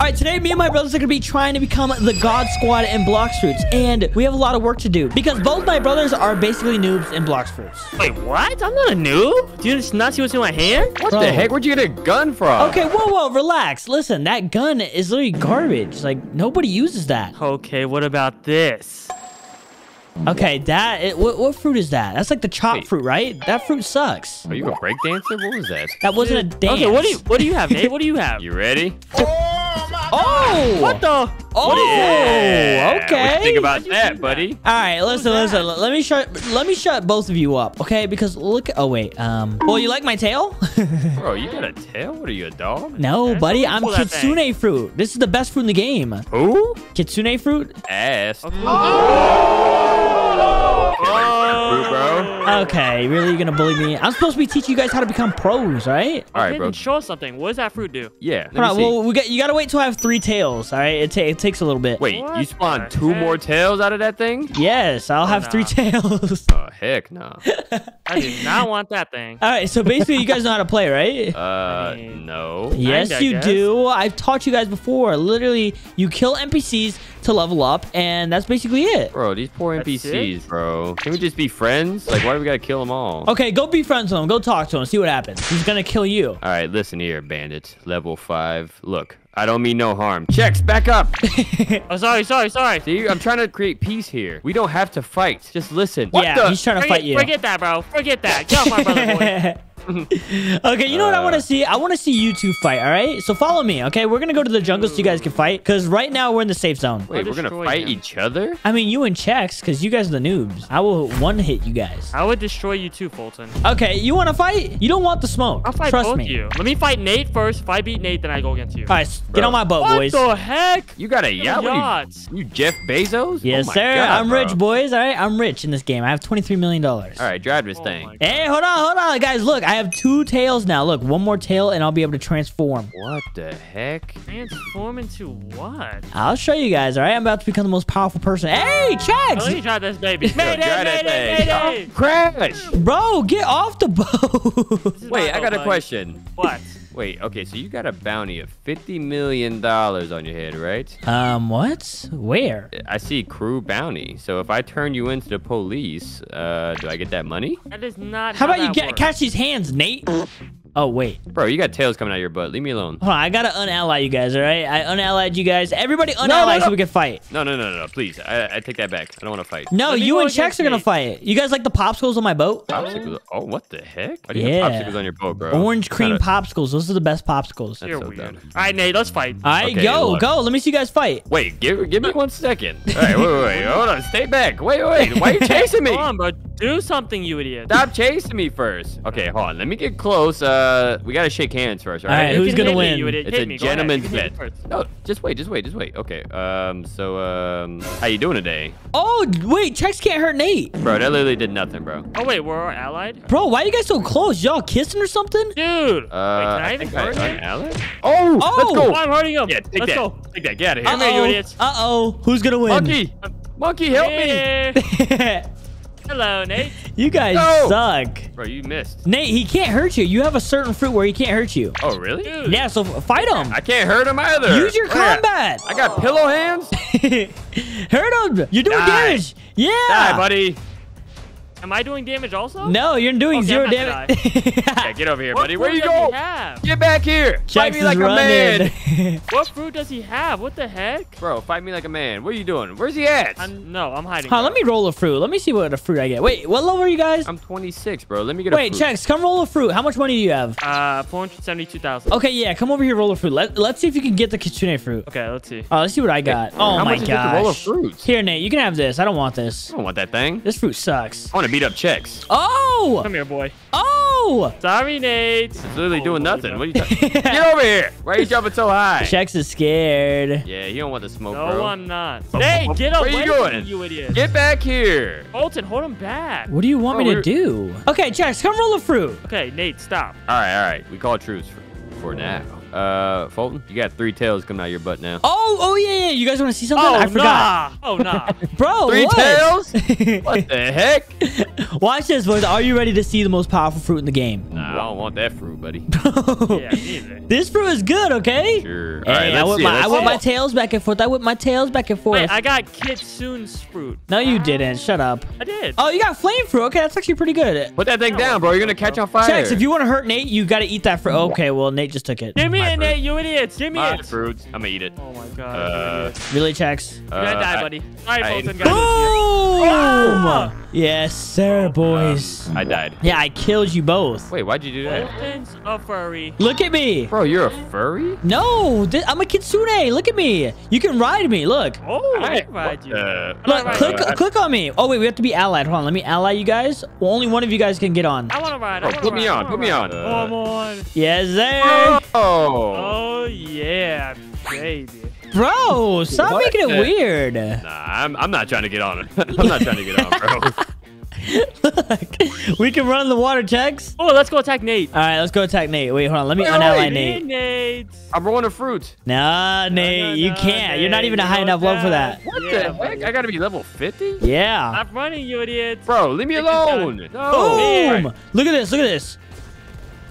All right, today me and my brothers are gonna be trying to become the God Squad in Blox Fruits, and we have a lot of work to do because both my brothers are basically noobs in Blox Fruits. Wait, what? I'm not a noob. Do you just not see what's in my hand? What Bro. the heck? Where'd you get a gun from? Okay, whoa, whoa, relax. Listen, that gun is literally garbage. Like nobody uses that. Okay, what about this? Okay, that it, what, what fruit is that? That's like the chop Wait. fruit, right? That fruit sucks. Are you a break dancer? What was that? That wasn't a dance. Okay, what do you what do you have, Nate? What do you have? You ready? Oh! Oh! What the? Oh! Yeah. What Okay. you think about you that, do that? buddy? All right, listen, listen. Let me shut. Let me shut both of you up, okay? Because look. Oh wait. Um. Well, you like my tail? Bro, you got a tail? What are you, a dog? no, That's buddy. I'm pull that thing. kitsune fruit. This is the best fruit in the game. Who? Kitsune fruit. Ass. Okay. Fruit, bro. Okay, really? You're gonna bully me? I'm supposed to be teaching you guys how to become pros, right? All right, Nathan, bro. Show us something. What does that fruit do? Yeah. Let Hold on. me see. Well, we got. You gotta wait till I have three tails. All right. It, ta- it takes a little bit. Wait, What you spawned the two more tails out of that thing? Yes, I'll have three tails. Oh, heck no. I do not want that thing. All right. So basically, you guys know how to play, right? Uh, mean- no. Yes, I you guess. do. I've taught you guys before. Literally, you kill NPCs to level up, and that's basically it. Bro, these poor That's NPCs, bro. Can we just be friends? Like, why do we gotta kill them all? Okay, go be friends with him. Go talk to him. See what happens. He's gonna kill you. All right, listen here, bandits. Level five. Look, I don't mean no harm. Chex, back up. Oh, sorry, sorry, sorry. See, I'm trying to create peace here. We don't have to fight. Just listen. What yeah, the? he's trying to Forget, fight you. forget that, bro. Forget that. Get off my brother, boy. okay, you know what I want to Uh. see? I want to see you two fight, all right? So follow me, okay? We're going to go to the jungle so you guys can fight because right now we're in the safe zone. Wait, I'll we're gonna fight him. each other? I mean, you and Chex because you guys are the noobs. I will one-hit you guys. I would destroy you too, Foltyn. Okay, you want to fight? You don't want the smoke. I'll fight Trust both me. you. Let me fight Nate first. If I beat Nate, then I go against you. All right, s- get on my boat, what boys. What the heck? You got a Look yacht? at What are yachts. You, you Jeff Bezos? Yes, oh my sir. God, I'm bro. rich, boys. All right, I'm rich in this game. I have $23 million. All right, drive this Oh thing. Hey, hold on, hold on, guys. Look, I have two tails now. Look, one more tail, and I'll be able to transform. What the heck? Transform into what? I'll show you guys. All right, I'm about to become the most powerful person. Hey, Oh, let me Chex, try this, baby. Yo, Mayday, drive that mayday, thing. mayday. Crash! bro, get off the boat. Wait, I got a buddy. question. What? Wait, okay, so you got a bounty of $50 million on your head, right? um, what? Where? I see crew bounty. So if I turn you into the police, uh, do I get that money? That is not How about you that get works. catch these hands, Nate? Oh wait, Bro, you got tails coming out of your butt. Leave me alone. hold on. I gotta unally you guys. All right, I unallied you guys. Everybody unally no, so no. we can fight. No, no, no, no, no, please. I, I take that back. I don't want to fight. No, Let you and against Chex are gonna fight. You guys like the popsicles on my boat? Popsicles? Oh, what the heck? Why do you Yeah. have popsicles on your boat, bro? Orange cream Kinda- popsicles. Those are the best popsicles. That's You're so weird. dumb. All right, Nate, let's fight. All right, Okay, go, look. go. Let me see you guys fight. Wait, give give me one second. All right, wait, wait, wait. Hold on. Stay back. Wait, wait. wait. Why are you chasing me? Come on, bro. Do something, you idiot. Stop chasing me first. Okay, hold on. Let me get close. Uh, we gotta shake hands first, all All right? right, You who's gonna hit me, win? you idiot. It's Hit a me. Gentleman's You can bet. No, just wait, just wait, just wait. Okay. Um. So, um, how you doing today, Oh wait, Chex can't hurt Nate. bro? That literally did nothing, bro. Oh, wait, we're all allied? Bro, why are you guys so close? Y'all kissing or something? Dude. Uh, wait, can I, even think I, hurt him? Oh, Oh! let's Oh, go. I'm hurting him. Yeah, take Let's that. go. Take that. Get out of here. Come here, you Uh-oh. idiots. Uh-oh. Who's gonna win? Monkey, monkey, help me, Hey. Hello, Nate. you guys No. suck. bro. You missed. Nate, he can't hurt you. You have a certain fruit where he can't hurt you. Oh, really? Dude. Yeah, so fight him. I can't hurt him either. Use your Look at that. combat. I got pillow hands. hurt him. You're doing Die. damage. Yeah. Die, buddy. Am I doing damage also? No, you're doing Okay, zero I'm about to damage. Yeah, get over here, What buddy. Where fruit you does go? Get back here. Chex Fight me is like a man. What fruit does he have? What the heck? Bro, fight me like a man. What are you doing? Where's he at? I'm, I'm, no, I'm hiding. Huh, let me roll a fruit. Let me see what a fruit I get. Wait, what level are you guys? I'm 26, bro. Let me get a Wait, fruit. Chex, come roll a fruit. How much money do you have? Uh, 472,000. Okay, yeah, come over here, roll a fruit. Let, let's see if you can get the kitsune fruit. Okay, let's see. Oh, let's see what I got. oh How my much is it to roll a gosh. fruit? Here, Nate, you can have this. I don't want this. I don't want that thing. This fruit sucks. I want to beat up Chex. Oh! Come here, boy. Oh! Sorry, Nate. It's literally Oh, doing nothing. What are you talking? Get over here. Why are you jumping so high? Chex is scared. Yeah, you don't want the smoke, No, bro. I'm not. Hey, get where away you from going? me, you idiot. Get back here. Colton, hold him back. What do you want Bro, me to we're- do? Okay, Chex, come roll a fruit. Okay, Nate, stop. All right, all right. We call truce for, for now. Uh, Foltyn, you got three tails coming out of your butt now. Oh, oh yeah, yeah. You guys want to see something? Oh, I forgot. nah. Oh, nah. Bro, Three what? tails? What the heck? Watch this, boys. Are you ready to see the most powerful fruit in the game? Nah, Nah, I don't want that fruit, buddy. Yeah, either. this fruit is good, okay? Sure. Hey, All right, I let's whip my, I whip my tails back and forth. I whip my tails back and forth. Wait, I got Kitsune's fruit. no, you didn't. Shut up. I did. Oh, you got flame fruit. Okay, that's actually pretty good. Put that thing down, bro. You're gonna catch on fire. Chex, if you want to hurt Nate, you got to eat that fruit. Okay, well, Nate just took it. Give me My it. Nate. You idiots. Give me my it. fruits, I'm gonna eat it. Oh my god. Uh, you idiots. Really, Chex? You're gonna Uh, die, I- buddy. Alright, I- Foltyn, guys. Boom! Yes, sir, boys. I died. Yeah, I killed you both. Wait, why'd you do that? Foltyn's a furry. Look at me. Bro, you're a furry? No, I'm a kitsune. Look at me. You can ride me. Look. Oh, I I- can ride you. Uh, Look, Alright, click, uh, click on me. Oh wait, we have to be allied. Hold on, let me ally you guys. Well, only one of you guys can get on. I wanna ride. I Bro, put me ride, I on, wanna put me ride. on. Oh, I'm on. Yes, sir. Oh. Oh yeah, baby. Bro, stop What making it the- weird. Nah, I'm, I'm not trying to get on it. I'm not trying to get on, bro. Look, we can run the water Chex. Oh, let's go attack Nate. All right, let's go attack Nate. Wait, hold on. Let me Wait, wait, Nate. Nate. I'm rolling a fruit. Nah, Nate, no, you can't. You're not Nate, even a high don't enough level for that. What Yeah, the heck? I gotta be level 50? Yeah. I'm running, you idiot. Bro, leave me Take alone. No. Boom! Look at this. Look at this.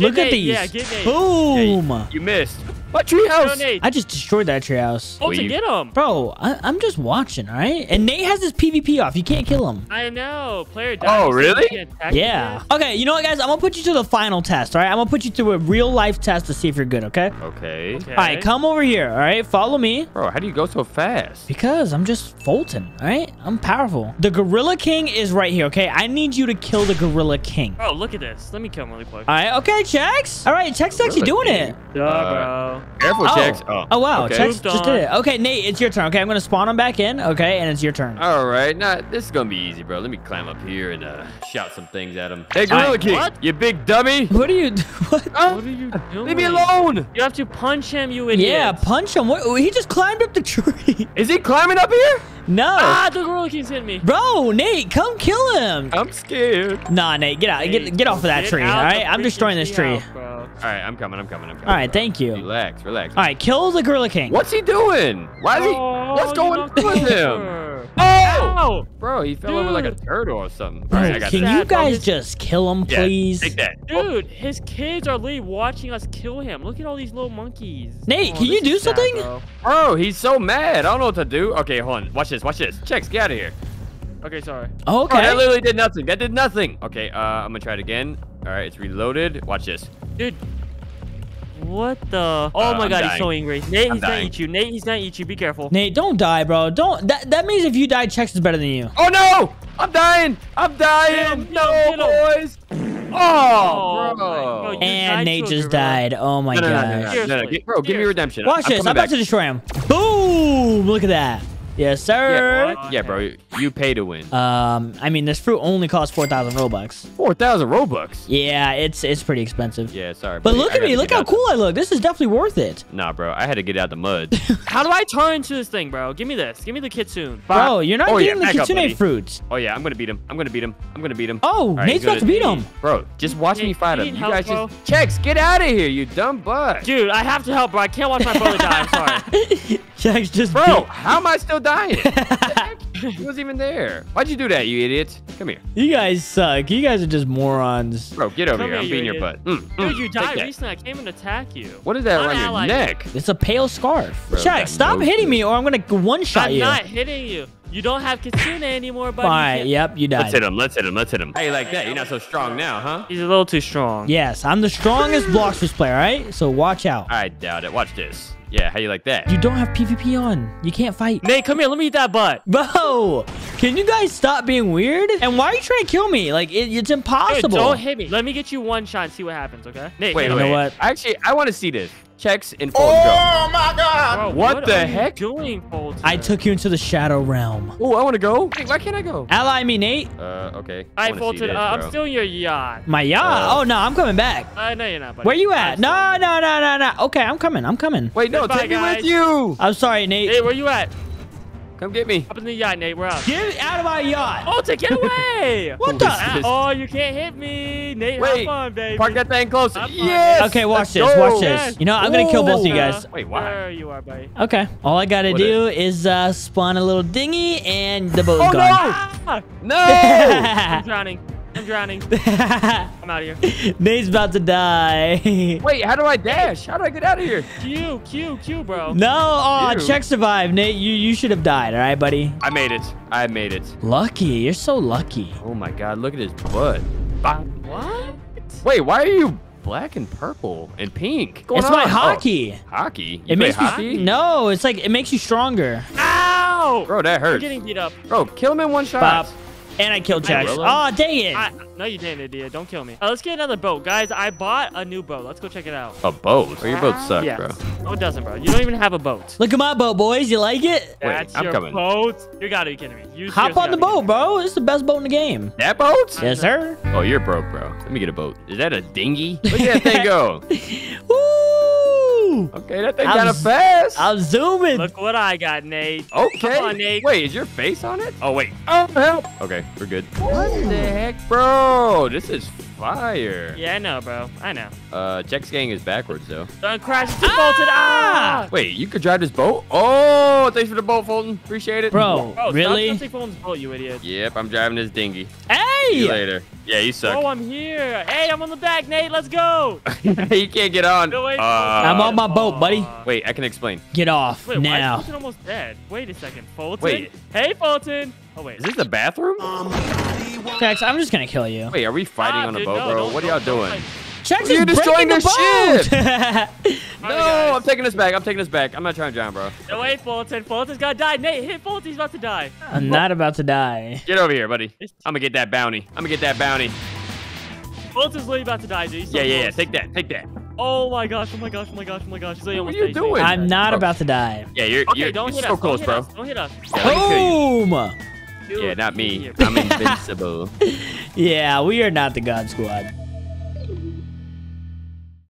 Look at these. yeah, get Nate. Boom! You missed. What Go, treehouse? Nate. I just destroyed that treehouse. Oh, to get him. Bro, I, I'm just watching, all right? And Nate has his PvP off. You can't kill him. I know. Player died. Oh, really? you Yeah. him. Okay, you know what, guys? I'm gonna put you to the final test, all right? I'm gonna put you through a real life test to see if you're good, okay? Okay. Okay. All right, come over here, all right? Follow me. Bro, how do you go so fast? Because I'm just Foltyn, all right? I'm powerful. The Gorilla King is right here, okay? I need you to kill the Gorilla King. Oh, look at this. Let me kill him really quick. All right, okay, Chex. All right, Chex is actually doing Gorilla it. Duh, Uh, bro. Careful, Oh. Chex. Oh, wow, okay. Chex just did it. Okay, Nate, it's your turn, okay? I'm gonna spawn him back in, okay? And it's your turn. All right, nah, this is gonna be easy, bro. Let me climb up here and uh, shout some things at him. Hey, Gorilla right, King, what? you big dummy! What are you... What? Oh, What are you doing? leave me alone! You have to punch him, you idiot. Yeah, punch him. What? He just climbed up the tree. Is he climbing up here? no. Ah, the Gorilla King's hitting me. Bro, Nate, come kill him. I'm scared. Nah, Nate, get out. Get, get off of that Get tree, out all the right? I'm destroying this tree. treehouse, bro. All right, I'm coming. I'm coming. I'm coming. All right, thank you. Relax, relax. All right, kill the Gorilla King. What's he doing? Why is he? Oh, What's going on with him? Oh! Ow! Bro, he fell over like a turtle or something. Bro, All right, I got can this. you guys His- just kill him, Yeah, please? Take that. Oh, Dude, his kids are literally watching us kill him. Look at all these little monkeys. Nate, Oh, can you do is sad, something? bro. Bro, he's so mad. I don't know what to do. Okay, hold on. Watch this. Watch this. Chex, get out of here. Okay, sorry. Bro, that literally did nothing. That did nothing. Okay, uh, I'm gonna try it again. All right, it's reloaded. Watch this. Dude. What the? Oh Uh, my I'm god, dying. he's so angry. Nate, I'm he's gonna eat you. Nate, he's gonna eat you. Be careful. Nate, don't die, bro. Don't. That that means if you die, Chex is better than you. Oh no! I'm dying! I'm dying! Get him, no, get him, get him. boys! Oh, Oh, my- bro! And Nate to just gorilla. died. Oh my no, no, no, no, gosh. no, no, no, Get- Bro, give me redemption. Watch I'm this. I'm about back. to destroy him. Boom! Look at that. Yes, sir. Yeah, yeah, bro. You pay to win. Um, I mean, this fruit only costs 4,000 Robux. Four thousand robux. Yeah, it's it's pretty expensive. Yeah, sorry. But buddy. look at me. Look how out cool I look. This is definitely worth it. Nah, bro. I had to get out of the mud. How do I turn into this thing, bro? Give me this. Give me the kitsune. Bro, you're not Oh, yeah, getting the back up, kitsune fruits. oh yeah, I'm gonna beat him. I'm gonna beat him. I'm gonna beat him. Oh, All right, Nate's about to beat him. Bro, just watch me Nate, fight him. need You guys help, just Chex. Get out of here, you dumb butt. Dude, I have to help, bro. I can't watch my brother die. I'm sorry. Jax just Bro, how am I still dying? he wasn't even there. Why'd you do that, you idiot? Come here. You guys suck. You guys are just morons. Bro, get over Come here. I'm here, beating you your butt. Mm, mm, Dude, you take died that. recently. I came and attack you. What is that I'm around your neck? It's a pale scarf. Bro, Jax, stop nose hitting is- me or I'm going to one-shot I'm you. not hitting you. You don't have kitsune anymore, buddy. All You right, can't- yep, you died. Let's hit him. Let's hit him. Let's hit him. How you like that? You're not so strong now, huh? He's a little too strong. Yes, I'm the strongest Bloxers player, all right? So watch out. I doubt it. Watch this. Yeah, how you like that? You don't have PvP on. You can't fight. Nate, come here. Let me eat that butt. Bro, can you guys stop being weird? And why are you trying to kill me? Like, it, it's Dude, impossible. don't hit me. Let me get you one shot and see what happens, okay? Nate, Wait, hit You him. know what? Actually, I want to see this. Chex in full go. Bro, What the heck? doing, Foltyn? I took you into the Shadow Realm. Oh, I want to go. Wait, why can't I go? Ally me, Nate. Uh, okay. All I Foltyn, this, uh, I'm bro. still in your yacht. My yacht. Uh, oh, no, I'm coming back. Uh, no, you're not, buddy. Where you I'm at? still- No, no, no, no, no. Okay, I'm coming. I'm coming. Wait, no, Goodbye, take me with you. I'm sorry, Nate. Hey, where you at? Come get me. Up in the yacht, Nate. We're out. Get out of my yacht. Foltyn, get away! What Who the? this? Oh, you can't hit me. Nate, Wait, have fun, baby. Park that thing closer. I'm fine. Yes. Okay, watch let's this. go. Watch this. You know, I'm going to kill both of you Ooh. guys. Wait, why? There you are, buddy. Okay. All I got to What do is uh, spawn a little dinghy and the boat's Oh, gone. Ah, No. I'm drowning. I'm drowning. I'm out of here. Nate's about to die. Wait, how do I dash? How do I get out of here? Q, Q, Q, bro. no, oh, Ew. check survive. Nate, you, you should have died, all right, buddy? I made it. I made it. Lucky. You're so lucky. Oh my god, look at his butt. Bang. What? Wait, why are you black and purple and pink? What's it's going my oh, Haki. Oh, hockey? You It play makes me hockey? no. It's like it makes you stronger. Ow! Bro, that I'm hurts. getting beat up. Bro, kill him in one shot. Pop. And I killed Jax. will. Oh, dang it. I, no, you didn't, idiot. Don't kill me. Uh, let's get another boat. Guys, I bought a new boat. Let's go check it out. A boat? Oh, your boat sucks, yes. bro. No, it doesn't, bro. You don't even have a boat. Look at my boat, boys. You like it? Wait, That's I'm your coming. boat. You gotta be kidding me. You Hop on the boat, bro. It's the best boat in the game. That boat? Yes, sir. Oh, you're broke, bro. Let me get a boat. Is that a dinghy? Look at that thing go. Woo! Okay, that thing I'm kind of fast. I'm zooming. Look what I got, Nate. Okay. Come on, Nate. Wait, is your face on it? Oh, wait. Oh, help. Okay, we're good. What the heck, bro? This is fire. Yeah, I know, bro. I know. Uh, Jack's gang is backwards, though. Don't crash into Foltyn. Ah! Wait, you could drive this boat? Oh, thanks for the boat, Foltyn. Appreciate it. Bro, Bro, really? Stop touching Foltyn's boat, you idiot. Yep, I'm driving this dinghy. Hey! See you Hey! later. Yeah, you suck. Oh, I'm here. Hey, I'm on the back, Nate. Let's go. you can't get on. No, wait. Uh, I'm on my boat, buddy. Wait, I can explain. Get off Wait, why is now. Foltyn almost dead? Wait a second. Foltyn? Wait. Hey, Foltyn. Oh, wait. Is this the bathroom? Jax, I'm just gonna kill you. Wait, are we fighting Ah, on a boat, no, bro? don't- What are y'all don't- don't doing? fight. Jax You're is destroying the the boat. No, Alright, guys. I'm taking this back. I'm taking this back. I'm not trying to drown, bro. No, wait, Foltyn. Foltyn's gonna die. Nate, hit Foltyn. He's about to die. I'm not about to die. Get over here, buddy. I'm gonna get that bounty. I'm gonna get that bounty. Foltyn's literally about to die, dude. He's so Yeah, yeah, yeah. Take that. Take that. Oh my gosh. Oh my gosh. Oh my gosh. Oh my gosh. He's literally What are you dead. doing? I'm not Bro. about to die. Yeah, you're Okay, you're, don't you're hit so us. close, don't bro. hit us. Don't hit us. Yeah, let me kill you. Boom! Yeah, not me. I'm invincible. Yeah, we are not the God Squad.